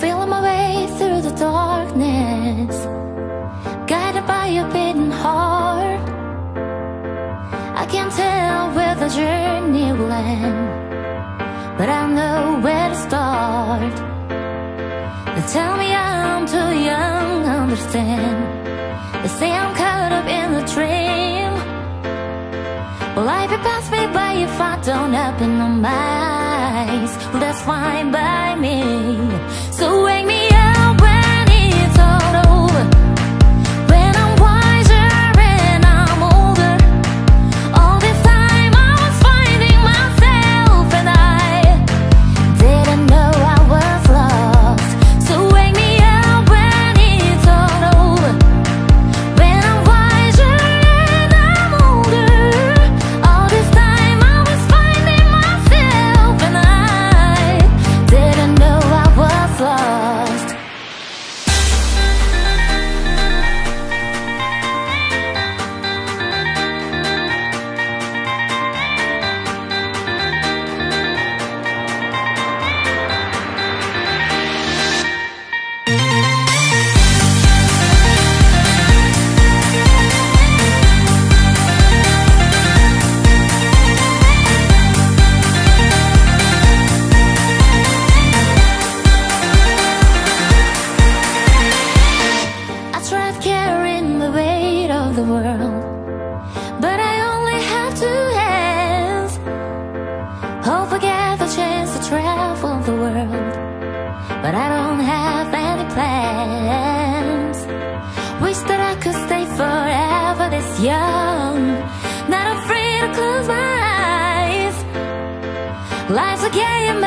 Feeling my way through the darkness. Guided by a beating heart. I can't tell where the journey will end But I know where to start. They tell me I'm too young to understand. They say I'm caught up in a dream. Well, life pass me by if I don't open my that's fine by me. So but I don't have any plans. Wish that I could stay forever this young, not afraid to close my eyes. Life's a game